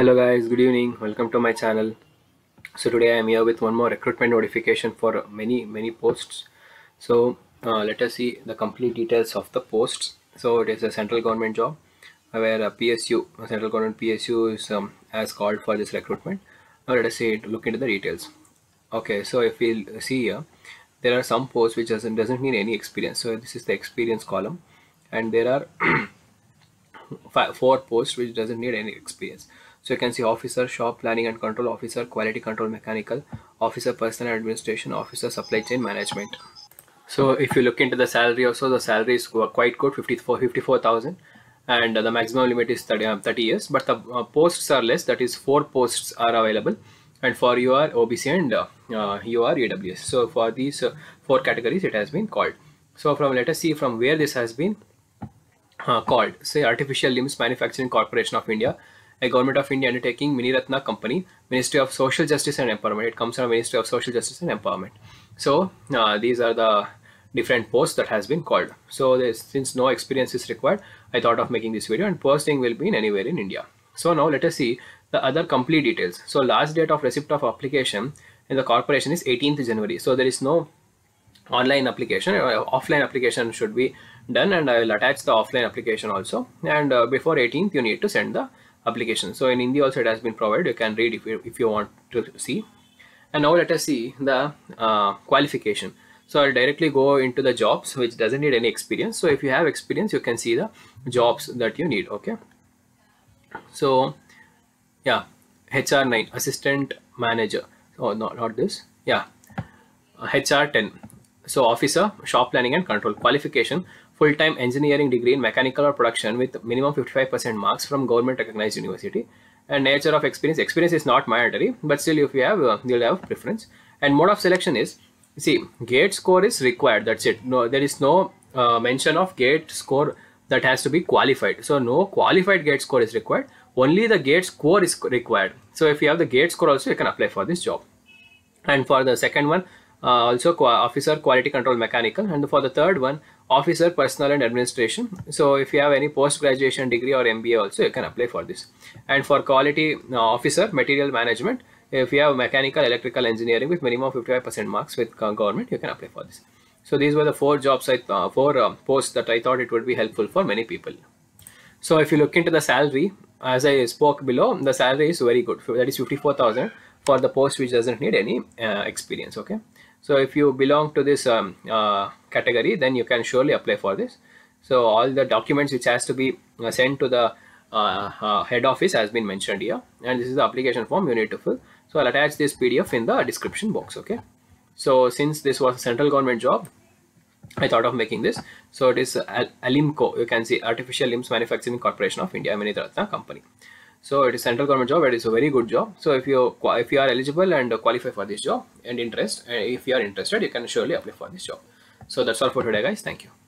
Hello guys, good evening. Welcome to my channel. So today I am here with one more recruitment notification for many many posts. So uh, let us see the complete details of the posts. So it is a central government job where a PSU, a central government PSU is um, as called for this recruitment. Now let us see it, look into the details. Okay, so if we see here, there are some posts which doesn't doesn't need any experience. So this is the experience column, and there are five, four posts which doesn't need any experience. So you can see officer, shop planning and control officer, quality control mechanical, officer personal administration, officer supply chain management. So if you look into the salary also, the salary is quite good, 54, 54,000 and the maximum limit is 30, um, 30 years, but the uh, posts are less, that is four posts are available and for you are OBC and uh, uh, you are EWS. So for these uh, four categories it has been called. So from let us see from where this has been uh, called say artificial limbs manufacturing corporation of india a government of india undertaking miniratna company ministry of social justice and empowerment. It comes from ministry of social justice and empowerment. So uh, these are the different posts that has been called. So since no experience is required i thought of making this video and posting will be in anywhere in india. So now let us see the other complete details. So last date of receipt of application in the corporation is 18th january. So there is no online application uh, offline application should be done and I will attach the offline application also. And uh, before 18th you need to send the application. So in India also it has been provided. You can read if you, if you want to see. And now let us see the uh, qualification. So I'll directly go into the jobs which doesn't need any experience. So if you have experience you can see the jobs that you need okay? So yeah HR9 assistant manager. Oh not, not this. Yeah HR10 so officer, shop planning and control. Qualification, full-time engineering degree in mechanical or production with minimum 55% marks from government recognized university. And nature of experience, experience is not mandatory, but still if you have, uh, you'll have preference. And mode of selection is, see, gate score is required, that's it. No, there is no uh, mention of gate score that has to be qualified. So no qualified gate score is required, only the gate score is required. So if you have the gate score also, you can apply for this job. And for the second one, uh, also officer quality control mechanical and for the third one officer personal and administration. So if you have any post graduation degree or mba also you can apply for this. And for quality uh, officer material management if you have mechanical electrical engineering with minimum 55 percent marks with government you can apply for this. So these were the four jobs i uh, four uh, posts that i thought it would be helpful for many people. So if you look into the salary as i spoke below the salary is very good. That is 54000 for the post which doesn't need any uh, experience okay so if you belong to this um, uh, category then you can surely apply for this so all the documents which has to be uh, sent to the uh, uh, head office has been mentioned here and this is the application form you need to fill so i'll attach this pdf in the description box okay so since this was a central government job I thought of making this. So it is Alimco. You can see Artificial Limbs Manufacturing Corporation of India, Miniratna company so it is central government job it is a very good job. So if you if you are eligible and qualify for this job and interest if you are interested you can surely apply for this job. So that's all for today guys. Thank you